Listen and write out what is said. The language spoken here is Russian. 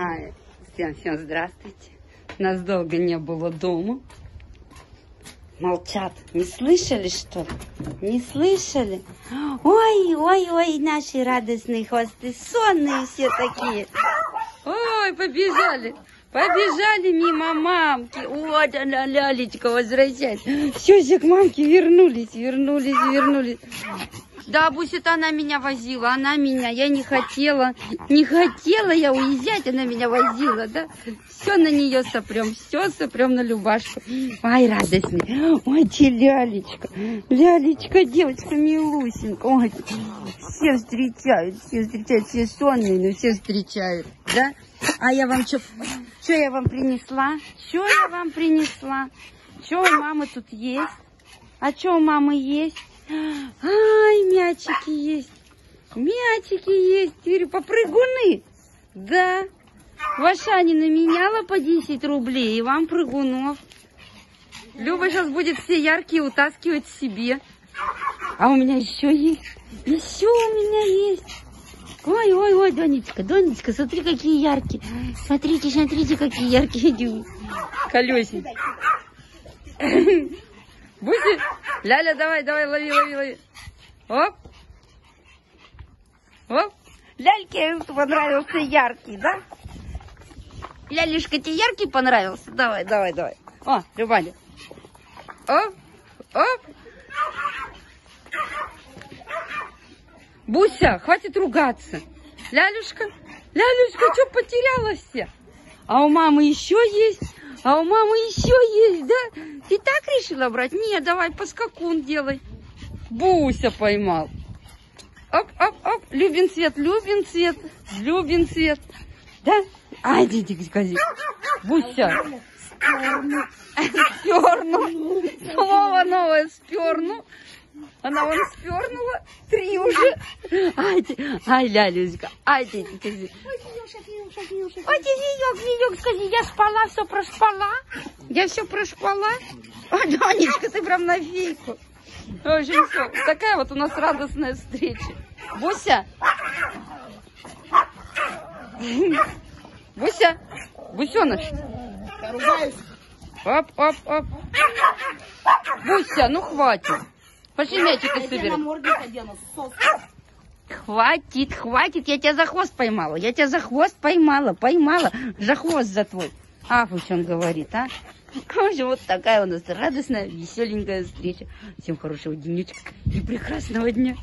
А, всем, всем здравствуйте. Нас долго не было дома. Молчат. Не слышали, что? Не слышали? Ой, ой, ой, наши радостные хвосты, сонные все такие. Ой, побежали. Побежали мимо мамки. Вот она, лялечка, возвращается. Все, все к мамке вернулись, вернулись, вернулись. Да, Буся-то она меня возила, она меня, я не хотела, не хотела я уезжать, она меня возила, да. Все на нее сопрем, все сопрем на Любашку. Ай, радостный. Ой, те лялечка, лялечка, девочка милусенька. Ой, все встречают, все встречают, все сонные, но все встречают, да. А я вам что, что я вам принесла? Что я вам принесла? Что у мамы тут есть? А что у мамы есть? Ай, мячики есть. Мячики есть. Теперь попрыгуны. Да. Ваша не наменяла по 10 рублей. И вам прыгунов. Люба сейчас будет все яркие утаскивать себе. А у меня еще есть. Еще у меня есть. Ой, ой, ой, Донечка, Донечка, смотри, какие яркие. Смотрите, смотрите, какие яркие колесики. Буси, Ляля, давай, давай, лови, лови, лови. Оп. Оп. Ляльке понравился яркий, да? Лялюшка, тебе яркий понравился? Давай, давай, давай. О, Любаня. Оп, оп. Буся, хватит ругаться. Лялюшка, Лялюшка, что потерялась? А у мамы еще есть? А у мамы еще есть, да? Ты так решила брать? Нет, давай поскакун делай. Буся поймал. Оп, оп, оп. Любин цвет, любин цвет, любин цвет. Да? Ай, иди, кози. Буся. Сперну. Слово новое, сперну. Она вон спернула. Три уже. Ай, ай, Лялюська. Ай, ты, ты, ты. Ой, ты, Виек, скажи, я спала, все прошпала. Я все прошпала. Ой, Донечка, ты прям на фейку. В общем, все. Такая вот у нас радостная встреча. Буся. Буся. Бусеныш. Оп, оп, оп. Буся, ну хватит. Пошли мячики соберем. Хватит, хватит, я тебя за хвост поймала. Я тебя за хвост поймала, поймала. За хвост за твой. Ах, уж он говорит, а. Общем, вот такая у нас радостная, веселенькая встреча. Всем хорошего денечка и прекрасного дня.